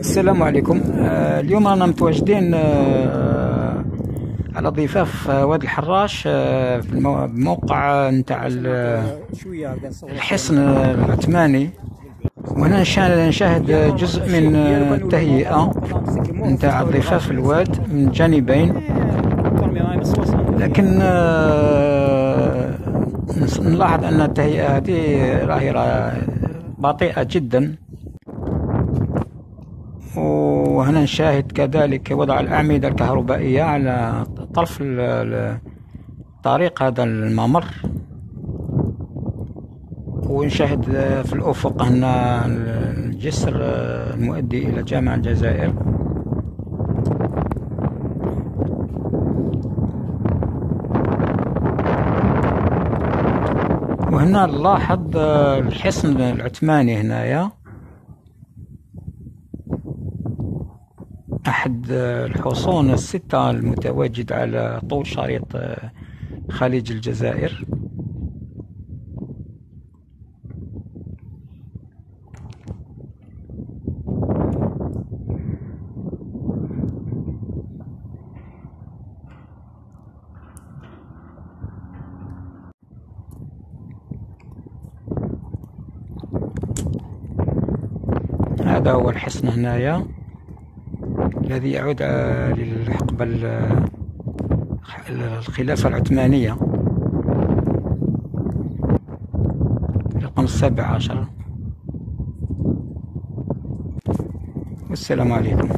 السلام عليكم. آه، اليوم رانا متواجدين آه، على ضفاف آه، وادي الحراش آه، في المو- الموقع نتاع ال- الحصن العثماني. وهنا نشا- نشاهد جزء من آه، التهيئة نتاع ضفاف الواد من جانبين. لكن آه، نلاحظ أن التهيئة هذه راهي راه بطيئة جدا. وهنا نشاهد كذلك وضع الأعمدة الكهربائية على طرف ال- ال- طريق هذا الممر. ونشاهد في الأفق هنا الجسر المؤدي إلى جامع الجزائر. وهنا نلاحظ الحصن العثماني هنايا. أحد الحصون الستة المتواجد على طول شريط خليج الجزائر. هذا هو الحصن هنايا. الذي يعود آه، للحقبة ال- الخلافة العثمانية. القرن السابع عشر. والسلام عليكم.